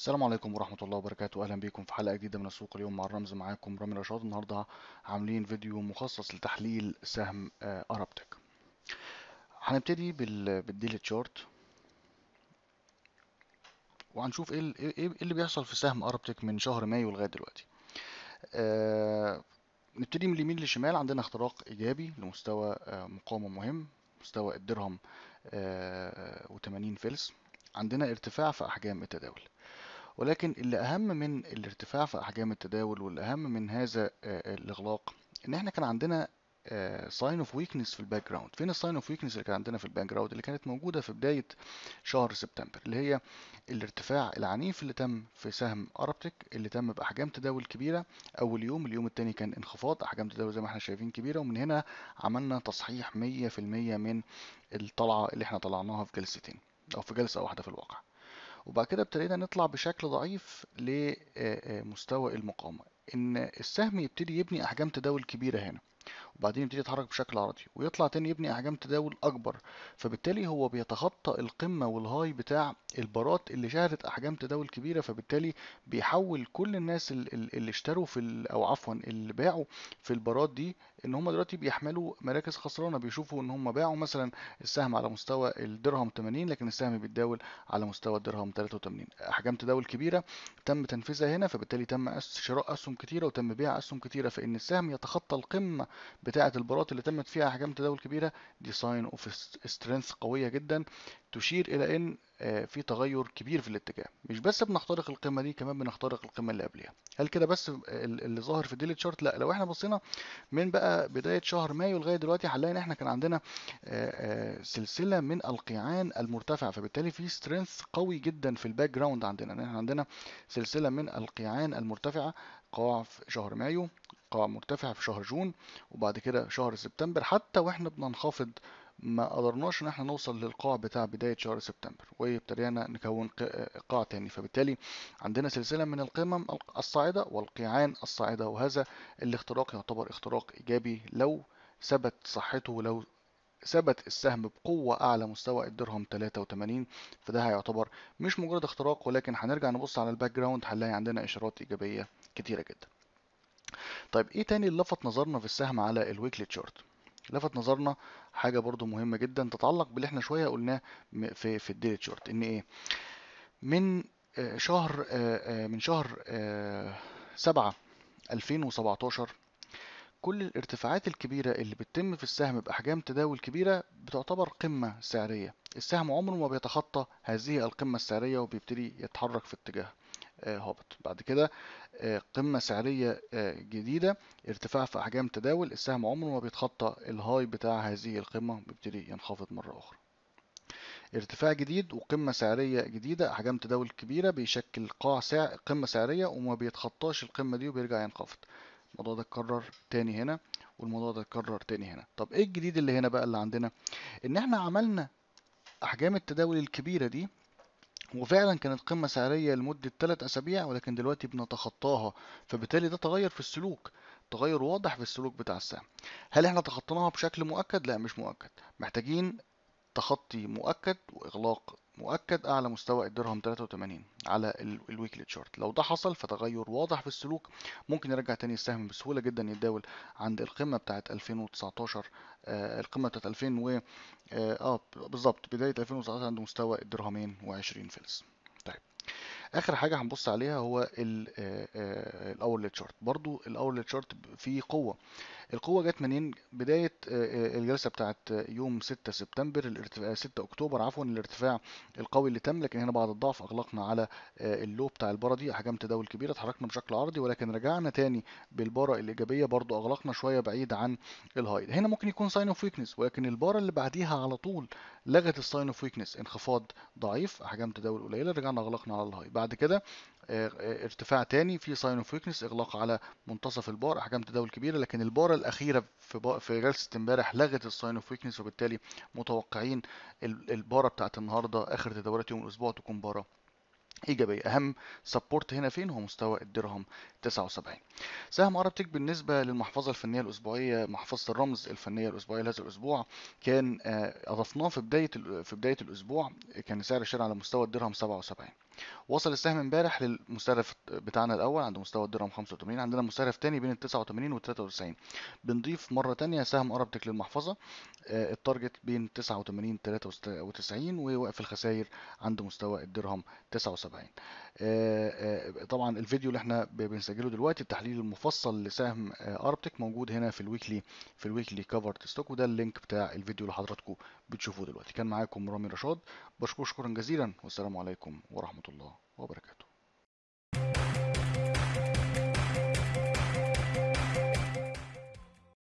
السلام عليكم ورحمة الله وبركاته. أهلا بكم في حلقة جديدة من السوق اليوم مع الرمز معاكم رامي رشاد. النهاردة عاملين فيديو مخصص لتحليل سهم آه، أرابتك. هنبتدي بال- بالديلي تشارت. وهنشوف إيه ال- إيه إيه اللي بيحصل في سهم أرابتك من شهر مايو لغاية دلوقتي. آه، نبتدي من اليمين للشمال. عندنا اختراق إيجابي لمستوى آه، مقاومة مهم مستوى الدرهم و80 فلس. عندنا ارتفاع في أحجام التداول. ولكن اللي أهم من الارتفاع في أحجام التداول والأهم من هذا آه، الإغلاق إن إحنا كان عندنا sign of weakness في ال background فين ال sign of weakness اللي كان عندنا في ال background اللي كانت موجودة في بداية شهر سبتمبر اللي هي الارتفاع العنيف اللي تم في سهم ارابتك اللي تم بأحجام تداول كبيرة. أول يوم اليوم الثاني كان انخفاض أحجام تداول زي ما إحنا شايفين كبيرة. ومن هنا عملنا تصحيح 100% من الطلعة اللي إحنا طلعناها في جلستين أو في جلسة واحدة في الواقع. وبعد كده ابتدينا نطلع بشكل ضعيف لمستوى المقاومة. إن السهم يبتدي يبني أحجام تداول كبيرة هنا. وبعدين يبتدي يتحرك بشكل عرضي ويطلع تاني يبني احجام تداول أكبر. فبالتالي هو بيتخطى القمة والهاي بتاع البارات اللي شهدت احجام تداول كبيرة فبالتالي بيحول كل الناس ال- ال- اللي اشتروا في أو عفوا اللي باعوا في البارات دي إن هم دلوقتي بيحملوا مراكز خسرانة. بيشوفوا إن هم باعوا مثلا السهم على مستوى الدرهم 80 لكن السهم بيتداول على مستوى الدرهم 83 احجام تداول كبيرة تم تنفيذها هنا فبالتالي تم شراء أسهم كتيرة وتم بيع أسهم كتيرة. فإن السهم يتخطى القمة بتاعة البارات اللي تمت فيها احجام تداول كبيرة. دي sign of strength قوية جدا. تشير إلى إن آه، في تغير كبير في الاتجاه. مش بس بنخترق القمة دي كمان بنخترق القمة اللي قبلها هل كده بس ال- اللي ظاهر في ال daily chart لا. لو إحنا بصينا من بقى بداية شهر مايو لغاية دلوقتي هنلاقي إن إحنا كان عندنا آه، آه، سلسلة من القيعان المرتفعة. فبالتالي في strength قوي جدا في ال background عندنا. إن إحنا عندنا سلسلة من القيعان المرتفعة قاع في شهر مايو. قاع مرتفع في شهر June وبعد كده شهر سبتمبر حتى وإحنا بننخفض ما قدرناش إن إحنا نوصل للقاع بتاع بداية شهر سبتمبر وابتدينا نكون قاع تاني. فبالتالي عندنا سلسلة من القمم الصاعدة والقيعان الصاعدة وهذا الاختراق يعتبر اختراق إيجابي لو ثبت صحته ولو ثبت السهم بقوة أعلى مستوى الدرهم 83 فده هيعتبر مش مجرد اختراق ولكن هنرجع نبص على ال background هنلاقي عندنا إشارات إيجابية كتيرة جدا. طيب إيه تاني اللي لفت نظرنا في السهم على ال weekly chart لفت نظرنا حاجة برضو مهمة جدا تتعلق باللي إحنا شوية قلناه في في ال daily chart إن إيه؟ من آه، شهر آه، آه، من شهر آه، سبعة 2017 كل الارتفاعات الكبيرة اللي بتتم في السهم بأحجام تداول كبيرة بتعتبر قمة سعرية. السهم عمره ما بيتخطى هذه القمة السعرية وبيبتدي يتحرك في اتجاه آه، هابط. بعد كده آه، قمة سعرية آه، جديدة ارتفاع في أحجام تداول السهم عمره ما بيتخطى الهاي بتاع هذه القمة بيبتدي ينخفض مرة أخرى. ارتفاع جديد وقمة سعرية جديدة أحجام تداول كبيرة بيشكل قاع سعر قمة سعرية وما بيتخطاش القمة دي وبيرجع ينخفض. الموضوع ده اتكرر تاني هنا والموضوع ده اتكرر تاني هنا. طب إيه الجديد اللي هنا بقى اللي عندنا؟ إن إحنا عملنا أحجام التداول الكبيرة دي وفعلا كانت قمة سعرية لمدة 3 أسابيع ولكن دلوقتي بنتخطاها. فبالتالي ده تغير في السلوك تغير واضح في السلوك بتاع السهم. هل إحنا تخطيناها بشكل مؤكد؟ لا مش مؤكد. محتاجين تخطي مؤكد وإغلاق مؤكد أعلى مستوى الدرهم 83 على ال- weekly chart لو ده حصل فتغير واضح في السلوك ممكن يرجع تاني السهم بسهولة جدا يتداول عند القمة بتاعت 2019 آه القمة بتاعت 2000 و آه آه، بالظبط بداية 2019 عند مستوى الدرهمين و20 فلس. آخر حاجة هنبص عليها هو ال hourly chart برضو ال hourly chart فيه قوة. القوة جت منين؟ بداية الجلسة بتاعت يوم 6 سبتمبر الارتفاع 6 أكتوبر. عفوا الارتفاع القوي اللي تم لكن هنا بعد الضعف أغلقنا على ال low بتاع البارة دي. احجام تداول كبيره اتحركنا بشكل عرضي ولكن رجعنا تاني بالبارة الإيجابية. برضو أغلقنا شوية بعيد عن ال high هنا ممكن يكون sign of weakness ولكن البارة اللي بعديها على طول لغت ال sign of weakness انخفاض ضعيف احجام تداول قليلة رجعنا اغلقنا على ال high بعد كده آه، آه، ارتفاع تاني في sign of weakness إغلاق على منتصف البار احجام تداول كبيرة. لكن الباره الأخيرة في في جلسة امبارح لغت ال sign of weakness وبالتالي متوقعين ال- البارة بتاعت النهارده آخر تداولات يوم الأسبوع تكون بارة إيجابية. أهم support هنا فين؟ هو مستوى الدرهم 79 سهم ارابتك بالنسبة للمحفظة الفنية الأسبوعية محفظة الرمز الفنية الأسبوعية لهذا الأسبوع كان آه، أضفناه في بداية في بداية الأسبوع كان سعر الشراء على مستوى الدرهم 77 وصل السهم امبارح للمستهدف بتاعنا الأول عند مستوى الدرهم 85 عندنا مستهدف تاني بين ال 89 وال 93 بنضيف مرة تانية سهم ارابتك للمحفظة آه، ال target بين 89 93 ووقف الخسائر عند مستوى الدرهم 79 آه، آه، طبعا الفيديو اللي إحنا بنسجله دلوقتي التحليل المفصل لسهم ارابتك موجود هنا في ال weekly في ال weekly covered stock وده ال link بتاع الفيديو اللي حضراتكم بتشوفوه دلوقتي. كان معاكم رامي رشاد. بشكر شكرا جزيلا. والسلام عليكم ورحمة الله وبركاته.